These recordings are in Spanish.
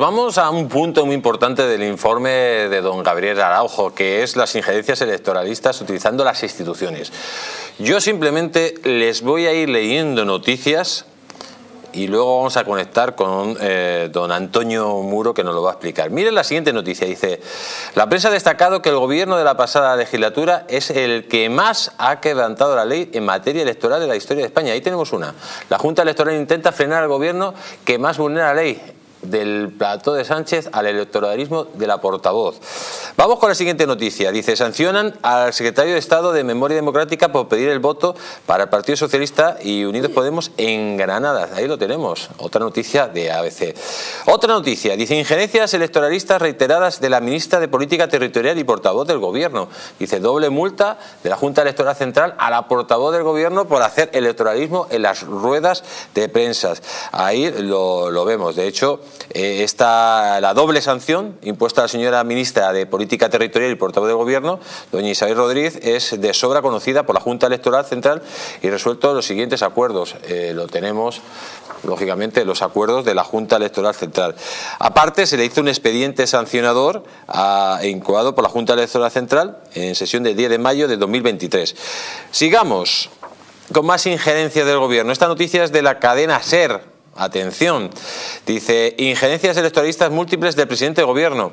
Vamos a un punto muy importante del informe de don Gabriel Araujo, que es las injerencias electoralistas utilizando las instituciones. Yo simplemente les voy a ir leyendo noticias y luego vamos a conectar con eh, don Antonio Muro que nos lo va a explicar. Miren la siguiente noticia, dice, la prensa ha destacado que el gobierno de la pasada legislatura es el que más ha quebrantado la ley en materia electoral de la historia de España. Ahí tenemos una. La Junta Electoral intenta frenar al gobierno que más vulnera la ley del plató de Sánchez al electoralismo de la portavoz. Vamos con la siguiente noticia. Dice, sancionan al secretario de Estado de Memoria Democrática por pedir el voto para el Partido Socialista y Unidos Podemos en Granada. Ahí lo tenemos. Otra noticia de ABC. Otra noticia. Dice, injerencias electoralistas reiteradas de la ministra de Política Territorial y portavoz del Gobierno. Dice, doble multa de la Junta Electoral Central a la portavoz del Gobierno por hacer electoralismo en las ruedas de prensa. Ahí lo vemos. De hecho, eh, está la doble sanción impuesta a la señora ministra de Política Territorial y portavoz del Gobierno, doña Isabel Rodríguez, es de sobra conocida por la Junta Electoral Central y resuelto los siguientes acuerdos. Eh, lo tenemos, lógicamente, los acuerdos de la Junta Electoral Central. Aparte, se le hizo un expediente sancionador a, incoado por la Junta Electoral Central en sesión del 10 de mayo de 2023. Sigamos con más injerencia del Gobierno. Esta noticia es de la cadena SER, Atención, dice, injerencias electoralistas múltiples del presidente del gobierno.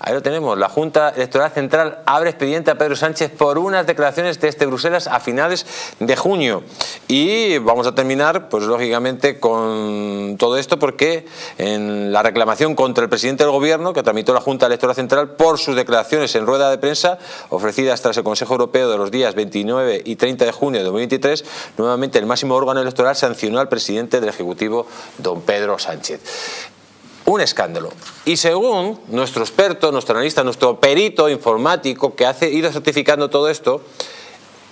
Ahí lo tenemos. La Junta Electoral Central abre expediente a Pedro Sánchez por unas declaraciones de este Bruselas a finales de junio. Y vamos a terminar, pues lógicamente, con todo esto porque en la reclamación contra el presidente del Gobierno, que tramitó la Junta Electoral Central por sus declaraciones en rueda de prensa ofrecidas tras el Consejo Europeo de los días 29 y 30 de junio de 2023, nuevamente el máximo órgano electoral sancionó al presidente del Ejecutivo, don Pedro Sánchez un escándalo. Y según nuestro experto, nuestro analista, nuestro perito informático que ha ido certificando todo esto,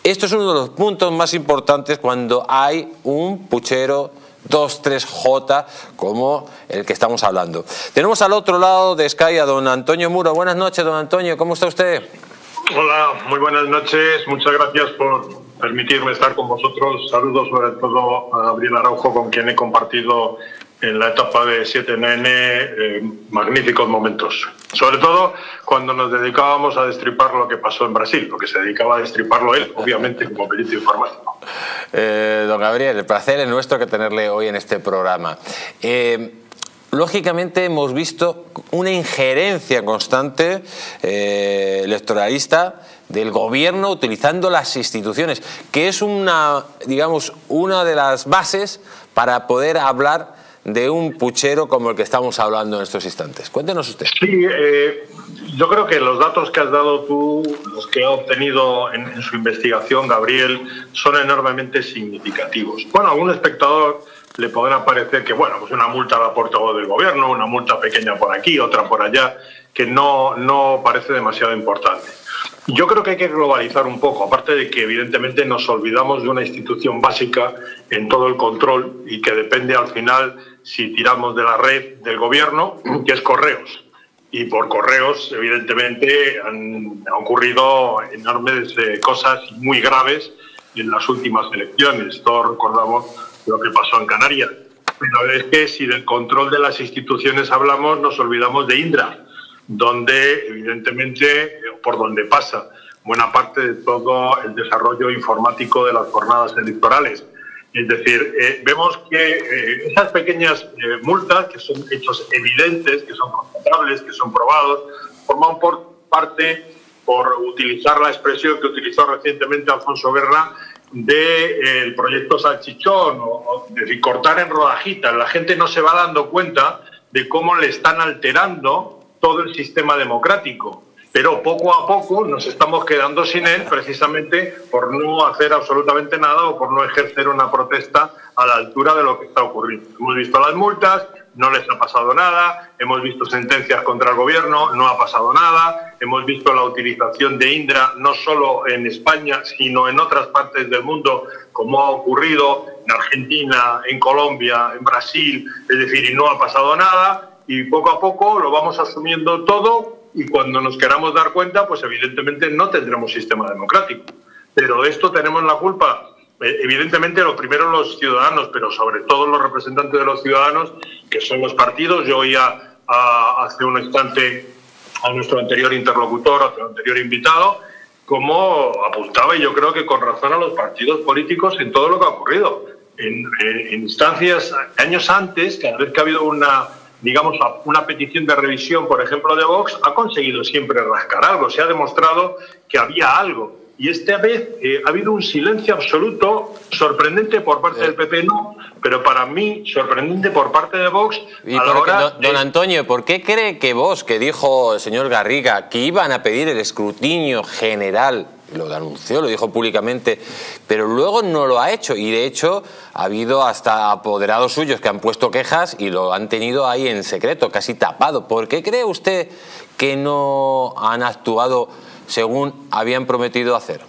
esto es uno de los puntos más importantes cuando hay un puchero 2-3J como el que estamos hablando. Tenemos al otro lado de Sky a don Antonio Muro. Buenas noches, don Antonio, ¿cómo está usted? Hola, muy buenas noches. Muchas gracias por permitirme estar con vosotros. Saludos sobre todo a Gabriel Araujo, con quien he compartido en la etapa de 7NN eh, magníficos momentos. Sobre todo cuando nos dedicábamos a destripar lo que pasó en Brasil, porque se dedicaba a destriparlo él, obviamente, como perito informático. Eh, don Gabriel, el placer es nuestro que tenerle hoy en este programa. Eh, lógicamente hemos visto una injerencia constante electoralista del gobierno utilizando las instituciones, que es una, digamos, una de las bases para poder hablar de un puchero como el que estamos hablando en estos instantes. Cuéntenos usted. Sí, eh, yo creo que los datos que has dado tú, los que ha obtenido en, su investigación Gabriel, son enormemente significativos. Bueno, a algún espectador le podrá parecer que, bueno, pues una multa la portavoz del gobierno, una multa pequeña por aquí, otra por allá, que no, no parece demasiado importante. Yo creo que hay que globalizar un poco, aparte de que evidentemente nos olvidamos de una institución básica en todo el control y que depende al final si tiramos de la red del gobierno, que es correos. Y por correos, evidentemente, han, ocurrido enormes eh, cosas muy graves en las últimas elecciones. Todos recordamos lo que pasó en Canarias. Pero es que si del control de las instituciones hablamos, nos olvidamos de Indra, donde evidentemente, por donde pasa buena parte de todo el desarrollo informático de las jornadas electorales. Es decir, eh, vemos que eh, esas pequeñas eh, multas, que son hechos evidentes, que son constatables, que son probados, forman por parte, por utilizar la expresión que utilizó recientemente Alfonso Guerra, del proyecto Salchichón, o, decir, cortar en rodajitas. La gente no se va dando cuenta de cómo le están alterando todo el sistema democrático pero poco a poco nos estamos quedando sin él precisamente por no hacer absolutamente nada o por no ejercer una protesta a la altura de lo que está ocurriendo. Hemos visto las multas, no les ha pasado nada, hemos visto sentencias contra el gobierno, no ha pasado nada, hemos visto la utilización de Indra no solo en España, sino en otras partes del mundo, como ha ocurrido en Argentina, en Colombia, en Brasil, es decir, y no ha pasado nada, y poco a poco lo vamos asumiendo todo y cuando nos queramos dar cuenta, pues evidentemente no tendremos sistema democrático. Pero esto tenemos la culpa, eh, evidentemente lo primero los ciudadanos, pero sobre todo los representantes de los ciudadanos, que son los partidos. Yo oía hace un instante a nuestro anterior interlocutor, a nuestro anterior invitado, como apuntaba, y yo creo que con razón a los partidos políticos en todo lo que ha ocurrido. En instancias, años antes, cada vez que ha habido una digamos, una petición de revisión, por ejemplo, de Vox, ha conseguido siempre rascar algo, se ha demostrado que había algo. Y esta vez eh, ha habido un silencio absoluto, sorprendente por parte del PP, no, pero para mí sorprendente por parte de Vox. Y don, Antonio, ¿por qué cree que Vox, que dijo el señor Garriga, que iban a pedir el escrutinio general lo anunció, lo dijo públicamente, pero luego no lo ha hecho y de hecho ha habido hasta apoderados suyos que han puesto quejas y lo han tenido ahí en secreto, casi tapado. ¿Por qué cree usted que no han actuado según habían prometido hacer?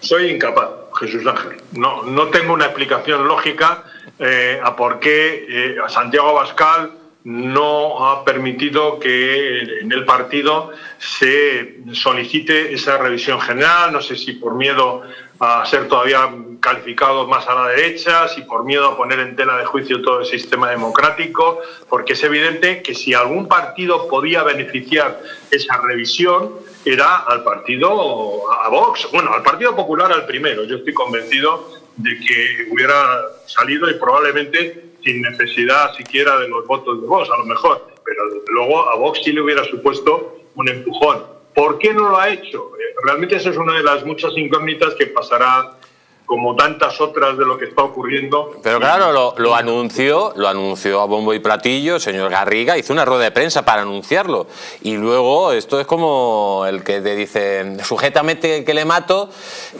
Soy incapaz, Jesús Ángel. No, no tengo una explicación lógica eh, a por qué eh, Santiago Abascal no ha permitido que en el partido se solicite esa revisión general, no sé si por miedo a ser todavía calificado más a la derecha, si por miedo a poner en tela de juicio todo el sistema democrático, porque es evidente que si algún partido podía beneficiar esa revisión era al partido, a Vox, bueno, al Partido Popular al primero. Yo estoy convencido de que hubiera salido y probablemente sin necesidad siquiera de los votos de Vox, a lo mejor, pero luego a Vox sí le hubiera supuesto un empujón. ¿Por qué no lo ha hecho? Eh, realmente esa es una de las muchas incógnitas que pasará como tantas otras de lo que está ocurriendo. Pero claro, lo, lo, anunció, lo anunció a bombo y platillo, señor Garriga, hizo una rueda de prensa para anunciarlo. Y luego esto es como el que te dice, sujétamente que le mato,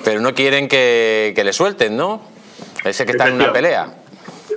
pero no quieren que, que le suelten, ¿no? Ese que está en una pelea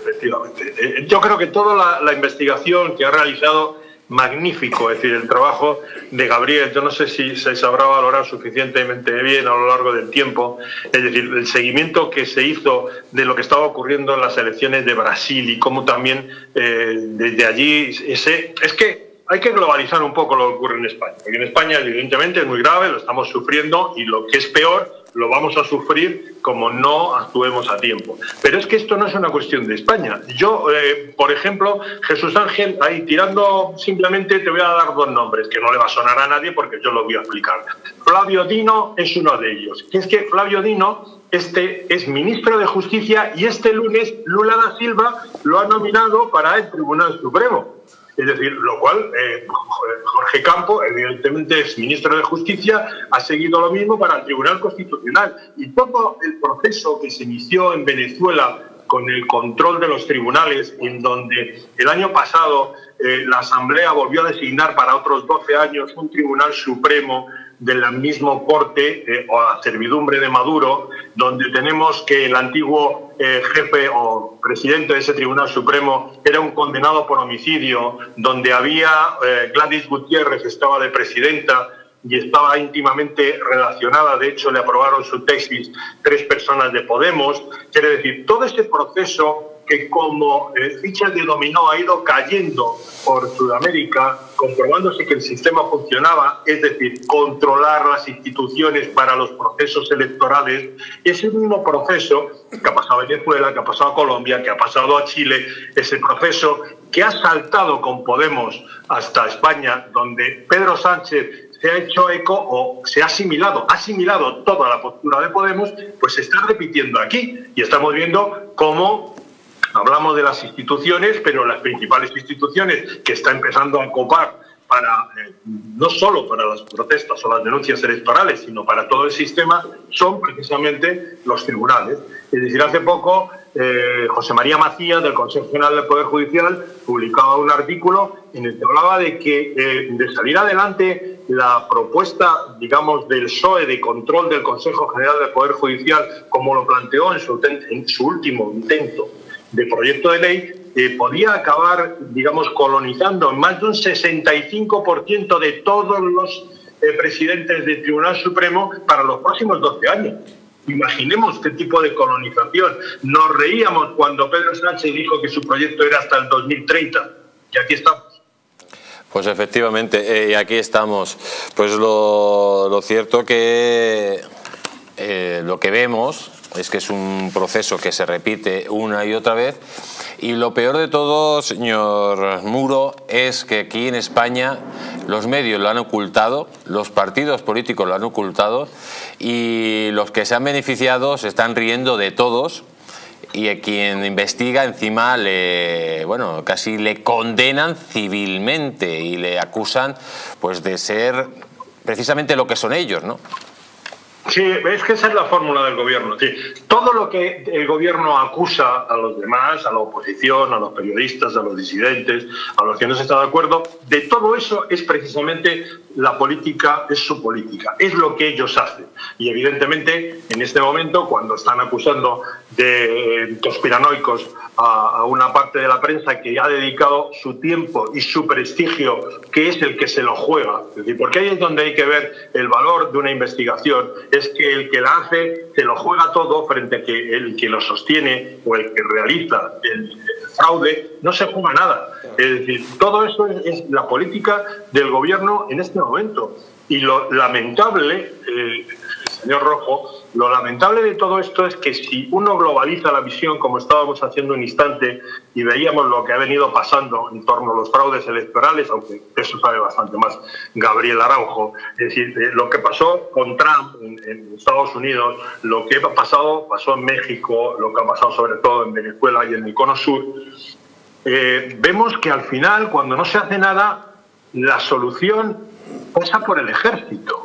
efectivamente. Eh, yo creo que toda la, investigación que ha realizado, magnífico, es decir, el trabajo de Gabriel, yo no sé si se sabrá valorar suficientemente bien a lo largo del tiempo, es decir, el seguimiento que se hizo de lo que estaba ocurriendo en las elecciones de Brasil y cómo también eh, desde allí, ese, es que hay que globalizar un poco lo que ocurre en España, porque en España evidentemente es muy grave, lo estamos sufriendo y lo que es peor, lo vamos a sufrir como no actuemos a tiempo. Pero es que esto no es una cuestión de España. Yo, eh, por ejemplo, Jesús Ángel, ahí tirando simplemente te voy a dar dos nombres, que no le va a sonar a nadie porque yo lo voy a explicar. Flavio Dino es uno de ellos. es que Flavio Dino este es ministro de Justicia y este lunes Lula da Silva lo ha nominado para el Tribunal Supremo. Es decir, lo cual eh, Jorge Campo, evidentemente es ministro de Justicia, ha seguido lo mismo para el Tribunal Constitucional. Y todo el proceso que se inició en Venezuela con el control de los tribunales, en donde el año pasado eh, la Asamblea volvió a designar para otros 12 años un Tribunal Supremo del mismo corte eh, o a servidumbre de Maduro, donde tenemos que el antiguo eh, jefe o presidente de ese Tribunal Supremo era un condenado por homicidio, donde había Gladys Gutiérrez estaba de presidenta y estaba íntimamente relacionada, de hecho le aprobaron su tesis tres personas de Podemos, quiere decir, todo este proceso que como eh, ficha de dominó ha ido cayendo por Sudamérica, comprobándose que el sistema funcionaba, es decir, controlar las instituciones para los procesos electorales, ese mismo proceso que ha pasado a Venezuela, que ha pasado a Colombia, que ha pasado a Chile, ese proceso que ha saltado con Podemos hasta España, donde Pedro Sánchez se ha hecho eco o se ha asimilado, ha asimilado toda la postura de Podemos, pues se está repitiendo aquí y estamos viendo cómo hablamos de las instituciones, pero las principales instituciones que está empezando a copar para eh, no solo para las protestas o las denuncias electorales, sino para todo el sistema, son precisamente los tribunales. Es decir, hace poco eh, José María Macías, del Consejo General del Poder Judicial, publicaba un artículo en el que hablaba de que eh, de salir adelante la propuesta, digamos, del PSOE de control del Consejo General del Poder Judicial, como lo planteó en su, en su último intento de proyecto de ley, eh, podía acabar, digamos, colonizando más de un 65% de todos los presidentes del Tribunal Supremo para los próximos 12 años. Imaginemos qué tipo de colonización. Nos reíamos cuando Pedro Sánchez dijo que su proyecto era hasta el 2030. Y aquí estamos. Pues efectivamente, eh, aquí estamos. Pues lo, cierto que eh, lo que vemos es que es un proceso que se repite una y otra vez Y lo peor de todo, señor Muro, es que aquí en España los medios lo han ocultado, los partidos políticos lo han ocultado y los que se han beneficiado se están riendo de todos y a quien investiga encima le bueno casi le condenan civilmente y le acusan pues de ser precisamente lo que son ellos, ¿no? Sí, es que esa es la fórmula del gobierno. Sí. Todo lo que el gobierno acusa a los demás, a la oposición, a los periodistas, a los disidentes, a los que no se está de acuerdo, de todo eso es precisamente la política, es su política, es lo que ellos hacen. Y evidentemente, en este momento, cuando están acusando de conspiranoicos a, una parte de la prensa que ha dedicado su tiempo y su prestigio, que es el que se lo juega, es porque ahí es donde hay que ver el valor de una investigación, es que el que la hace se lo juega todo frente a que el que lo sostiene o el que realiza el, fraude no se juega nada. Es decir, todo eso es, la política del gobierno en este momento. Y lo lamentable, eh, señor Rojo, lo lamentable de todo esto es que si uno globaliza la visión, como estábamos haciendo un instante, y veíamos lo que ha venido pasando en torno a los fraudes electorales, aunque eso sabe bastante más Gabriel Araujo, es decir, eh, lo que pasó con Trump en, Estados Unidos, lo que ha pasado, pasó en México, lo que ha pasado sobre todo en Venezuela y en el Cono Sur, eh, vemos que al final, cuando no se hace nada, la solución pasa por el ejército.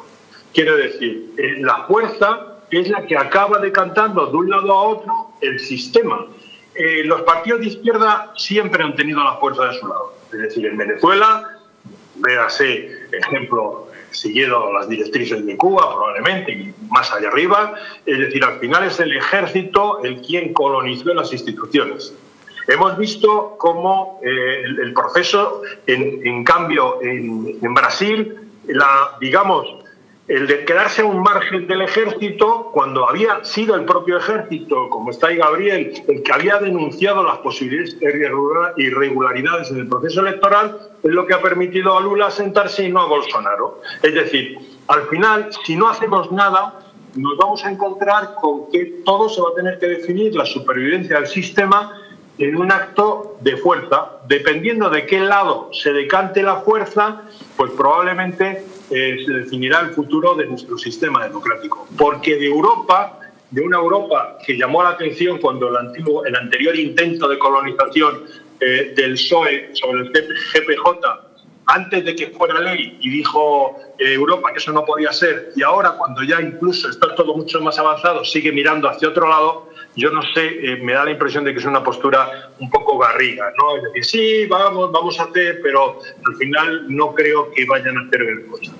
Quiero decir, eh, la fuerza es la que acaba decantando de un lado a otro el sistema. Eh, los partidos de izquierda siempre han tenido la fuerza de su lado. Es decir, en Venezuela, véase ejemplo siguiendo las directrices de Cuba probablemente y más allá arriba, es decir, al final es el ejército el quien colonizó las instituciones. Hemos visto cómo eh, el, proceso, en, cambio, en, en Brasil, digamos, el de quedarse a un margen del ejército cuando había sido el propio ejército, como está ahí Gabriel, el que había denunciado las posibles irregularidades en el proceso electoral, es lo que ha permitido a Lula sentarse y no a Bolsonaro. Es decir, al final, si no hacemos nada, nos vamos a encontrar con que todo se va a tener que definir, la supervivencia del sistema, en un acto de fuerza. Dependiendo de qué lado se decante la fuerza, pues probablemente eh, se definirá el futuro de nuestro sistema democrático. Porque de Europa, de una Europa que llamó la atención cuando el, antiguo, el anterior intento de colonización eh, del PSOE sobre el GPJ antes de que fuera ley y dijo eh, Europa que eso no podía ser, y ahora cuando ya incluso está todo mucho más avanzado, sigue mirando hacia otro lado, yo no sé, eh, me da la impresión de que es una postura un poco garriga, ¿no? Es decir, sí, vamos, vamos a hacer, pero al final no creo que vayan a hacer el cosas.